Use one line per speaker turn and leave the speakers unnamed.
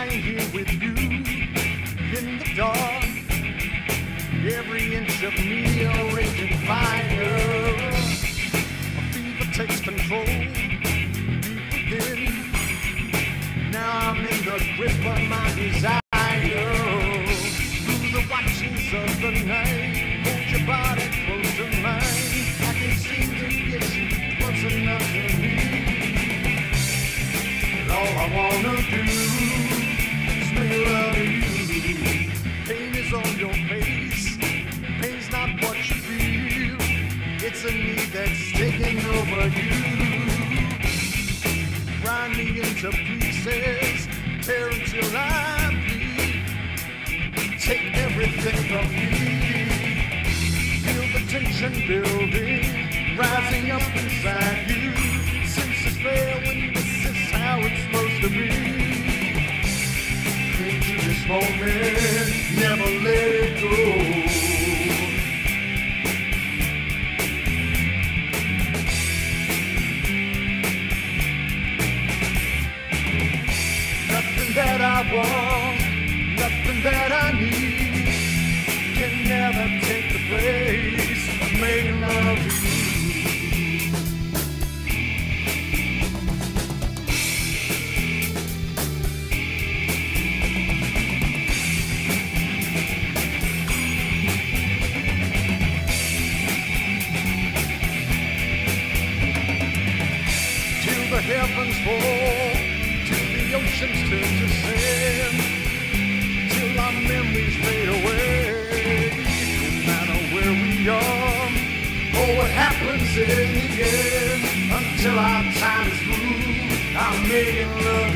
lying here with you in the dark. Every inch of me a raging fire. A fever takes control deep within. Now I'm in the grip of my desire. Through the watchings of the night. It's a need that's taking over you. Grind me into pieces. Tear until I bleed. Take everything from me. Feel the tension building, rising up inside you. Senses fail when this is how it's supposed to be. Cling to this moment, never let it go. Want, nothing that I need can never take the place of making love to you. Till the heavens fall, turn to sand, till our memories fade away. No matter where we are, or what happens in the end, until our time is through, I'm making love.